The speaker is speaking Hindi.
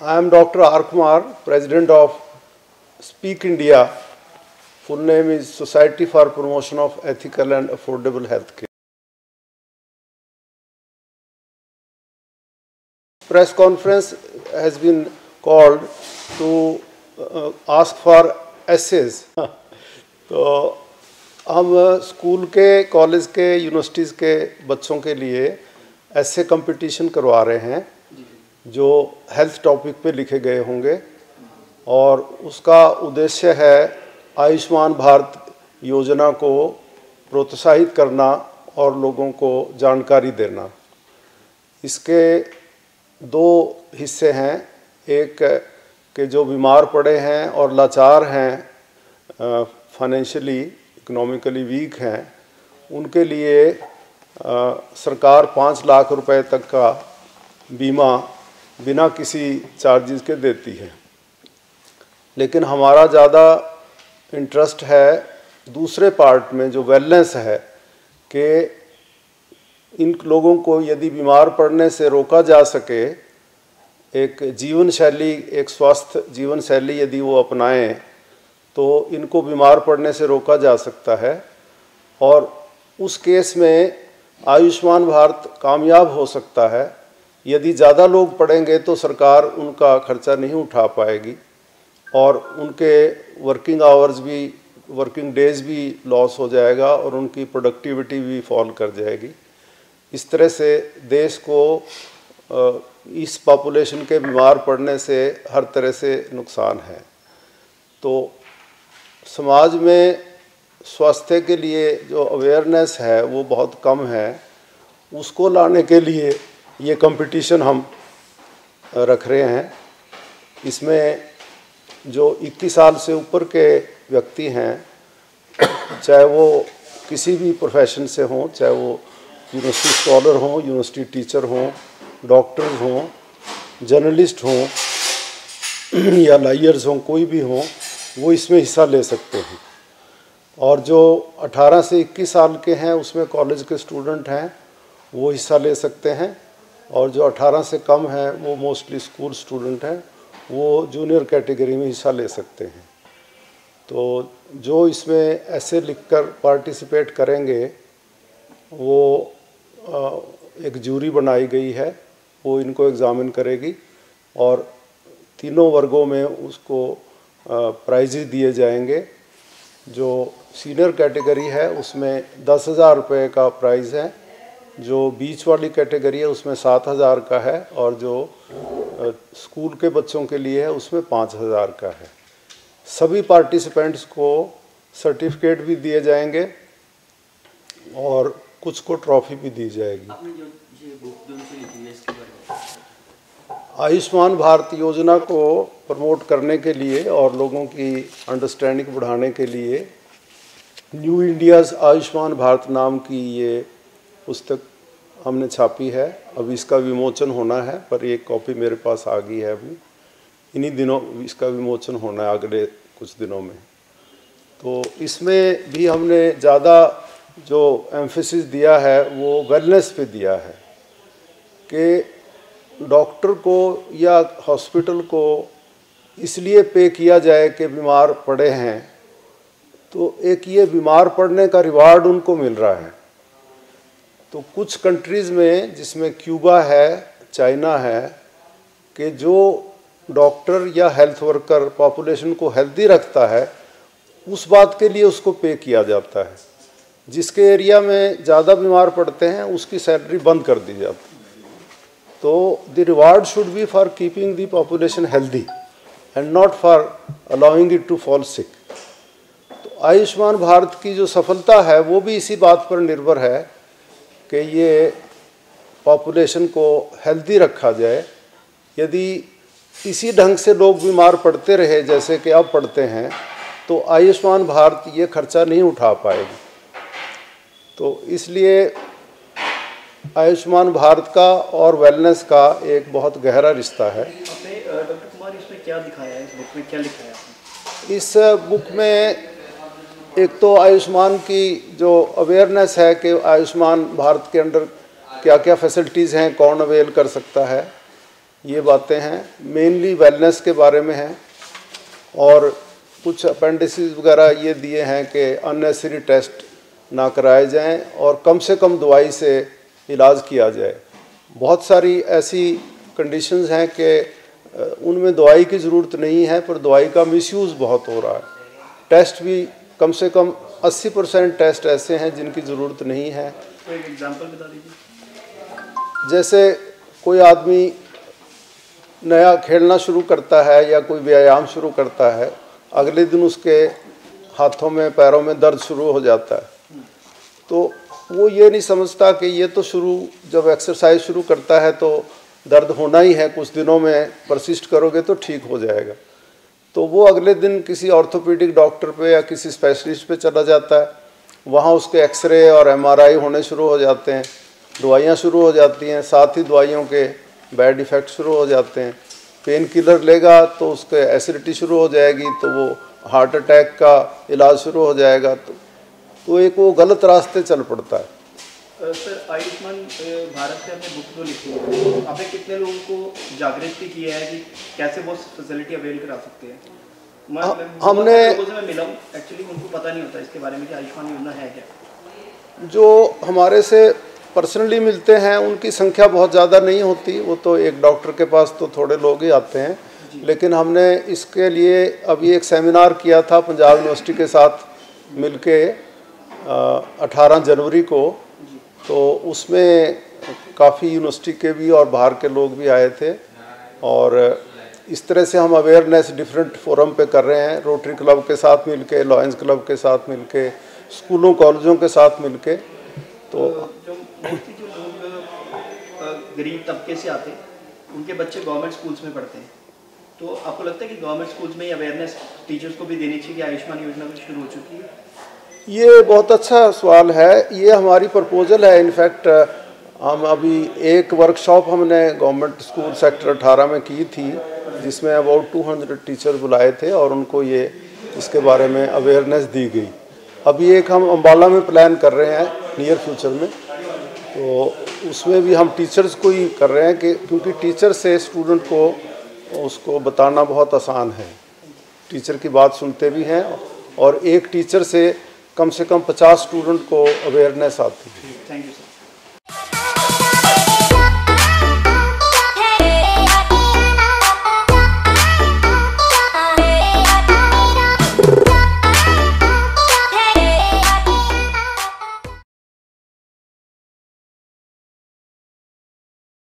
I am Dr. R. Kumar, President of Speak India. Full name is Society for Promotion of Ethical and Affordable Healthcare. Press conference has been called to uh, ask for essays. तो हम स्कूल के कॉलेज के यूनिवर्सिटीज़ के बच्चों के लिए ऐसे कंपटीशन करवा रहे हैं जो हेल्थ टॉपिक पे लिखे गए होंगे और उसका उद्देश्य है आयुष्मान भारत योजना को प्रोत्साहित करना और लोगों को जानकारी देना। इसके दो हिस्से हैं। एक के जो बीमार पड़े हैं और लाचार हैं फाइनेंशियली इकोनॉमिकली वीक हैं उनके लिए आ, सरकार पाँच लाख रुपए तक का बीमा बिना किसी चार्जेस के देती है। लेकिन हमारा ज़्यादा इंटरेस्ट है दूसरे पार्ट में जो वेलनेस है कि इन लोगों को यदि बीमार पड़ने से रोका जा सके, एक जीवन शैली, एक स्वस्थ जीवन शैली यदि वो अपनाएँ तो इनको बीमार पड़ने से रोका जा सकता है। और उस केस में आयुष्मान भारत कामयाब हो सकता है। यदि ज़्यादा लोग पढ़ेंगे तो सरकार उनका खर्चा नहीं उठा पाएगी और उनके वर्किंग आवर्स भी वर्किंग डेज़ भी लॉस हो जाएगा और उनकी प्रोडक्टिविटी भी फॉल कर जाएगी। इस तरह से देश को इस पॉपुलेशन के बीमार पड़ने से हर तरह से नुकसान है। तो समाज में स्वास्थ्य के लिए जो अवेयरनेस है वो बहुत कम है। उसको लाने के लिए ये कंपटीशन हम रख रहे हैं। इसमें जो 21 साल से ऊपर के व्यक्ति हैं, चाहे वो किसी भी प्रोफेशन से हों, चाहे वो यूनिवर्सिटी स्कॉलर हों यूनिवर्सिटी टीचर हों डॉक्टर्स हों जर्नलिस्ट हों, या लाइयर्स हों, कोई भी हों, वो इसमें हिस्सा ले सकते हैं। और जो 18 से 21 साल के हैं, उसमें कॉलेज के स्टूडेंट हैं, वो हिस्सा ले सकते हैं। और जो 18 से कम हैं, वो मोस्टली स्कूल स्टूडेंट हैं, वो जूनियर कैटेगरी में हिस्सा ले सकते हैं। तो जो इसमें ऐसे लिखकर पार्टिसिपेट करेंगे, वो एक जूरी बनाई गई है, वो इनको एग्ज़ामिन करेगी और तीनों वर्गों में उसको प्राइजेज दिए जाएँगे। जो सीनियर कैटेगरी है, उसमें दस हज़ार रुपये का प्राइज़ है जो बीच वाली कैटेगरी है उसमें सात हज़ार का है और जो स्कूल के बच्चों के लिए है उसमें पाँच हज़ार का है। सभी पार्टिसिपेंट्स को सर्टिफिकेट भी दिए जाएँगे और कुछ को ट्रॉफी भी दी जाएगी। आयुष्मान भारत योजना को प्रमोट करने के लिए और लोगों की अंडरस्टैंडिंग बढ़ाने के लिए न्यू इंडियाज़ आयुष्मान भारत नाम की ये पुस्तक हमने छापी है। अब इसका विमोचन होना है, पर एक कॉपी मेरे पास आ गई है अभी। इन्हीं दिनों इसका विमोचन होना है, अगले कुछ दिनों में। तो इसमें भी हमने ज़्यादा जो एम्फेसिस दिया है, वो वेलनेस पे दिया है कि डॉक्टर को या हॉस्पिटल को इसलिए पे किया जाए कि बीमार पड़े हैं। तो एक ये बीमार पड़ने का रिवार्ड उनको मिल रहा है। तो कुछ कंट्रीज़ में जिसमें क्यूबा है चाइना है, कि जो डॉक्टर या हेल्थ वर्कर पॉपुलेशन को हेल्दी रखता है, उस बात के लिए उसको पे किया जाता है। जिसके एरिया में ज़्यादा बीमार पड़ते हैं, उसकी सैलरी बंद कर दी जाती है। तो the reward should be for keeping the population healthy and not for allowing it to fall sick तो आयुष्मान भारत की जो सफलता है, वो भी इसी बात पर निर्भर है कि ये पॉपुलेशन को हेल्दी रखा जाए। यदि इसी ढंग से लोग बीमार पड़ते रहे जैसे कि अब पड़ते हैं तो आयुष्मान भारत ये खर्चा नहीं उठा पाएगी। तो इसलिए आयुष्मान भारत का और वेलनेस का एक बहुत गहरा रिश्ता है। डॉक्टर कुमार इसमें क्या दिखाया है? इस बुक में क्या लिखा है इस बुक में एक तो आयुष्मान की जो अवेयरनेस है कि आयुष्मान भारत के अंडर क्या क्या फैसिलिटीज़ हैं, कौन अवेल कर सकता है, ये बातें हैं। मेनली वेलनेस के बारे में हैं और कुछ अपेंडिसिस वगैरह ये दिए हैं कि अननेसरी टेस्ट ना कराए जाएँ और कम से कम दवाई से इलाज किया जाए। बहुत सारी ऐसी कंडीशंस हैं कि उनमें दवाई की ज़रूरत नहीं है, पर दवाई का मिसयूज़ बहुत हो रहा है। टेस्ट भी कम से कम 80 परसेंट टेस्ट ऐसे हैं जिनकी ज़रूरत नहीं है। एक एग्जांपल बता दीजिए। जैसे कोई आदमी नया खेलना शुरू करता है या कोई व्यायाम शुरू करता है अगले दिन उसके हाथों में पैरों में दर्द शुरू हो जाता है। तो वो ये नहीं समझता कि ये तो शुरू जब एक्सरसाइज शुरू करता है तो दर्द होना ही है कुछ दिनों में परसिस्ट करोगे तो ठीक हो जाएगा। तो वो अगले दिन किसी ऑर्थोपेडिक डॉक्टर पे या किसी स्पेशलिस्ट पे चला जाता है। वहाँ उसके एक्सरे और एमआरआई होने शुरू हो जाते हैं। दवाइयाँ शुरू हो जाती हैं साथ ही दवाइयों के बैड इफ़ेक्ट शुरू हो जाते हैं। पेन किलर लेगा तो उसके एसिडिटी शुरू हो जाएगी तो वो हार्ट अटैक का इलाज शुरू हो जाएगा। तो, तो एक वो गलत रास्ते चल पड़ता है। सर आयुष्मान भारत के अपने बुक जो लिखी है। आपने कितने लोगों को जागृत भी किया है कि कैसे वो फैसिलिटी अवेल करा सकते हैं? मैं हमने मैं मिला हूँ। एक्चुअली उनको पता नहीं होता इसके बारे में कि आयुष्मान योजना है क्या। जो हमारे से पर्सनली मिलते हैं उनकी संख्या बहुत ज़्यादा नहीं होती। वो तो एक डॉक्टर के पास तो थोड़े लोग ही आते हैं। लेकिन हमने इसके लिए अभी एक सेमिनार किया था पंजाब यूनिवर्सिटी के साथ मिलके अठारह जनवरी को। तो उसमें काफ़ी यूनिवर्सिटी के भी और बाहर के लोग भी आए थे। और इस तरह से हम अवेयरनेस डिफरेंट फोरम पे कर रहे हैं रोटरी क्लब के साथ मिलके लॉयंस क्लब के साथ मिलके, स्कूलों, कॉलेजों के साथ मिलके तो जो जो लोग गरीब तबके से आते हैं, उनके बच्चे गवर्नमेंट स्कूल्स में पढ़ते हैं। तो आपको लगता है कि गवर्नमेंट स्कूल्स में अवेयरनेस टीचर्स को भी देनी चाहिए कि आयुष्मान योजना भी शुरू हो चुकी है? ये बहुत अच्छा सवाल है। ये हमारी प्रपोजल है। इनफैक्ट हम अभी एक वर्कशॉप हमने गवर्नमेंट स्कूल सेक्टर 18 में की थी, जिसमें अबाउट 200 टीचर बुलाए थे और उनको ये, इसके बारे में अवेयरनेस दी गई। अभी एक हम अम्बाला में प्लान कर रहे हैं नियर फ्यूचर में। तो उसमें भी हम टीचर्स को ही कर रहे हैं कि, क्योंकि टीचर से स्टूडेंट को, उसको बताना बहुत आसान है। टीचर की बात सुनते भी हैं और एक टीचर से कम से कम 50 स्टूडेंट को अवेयरनेस आती है। Thank you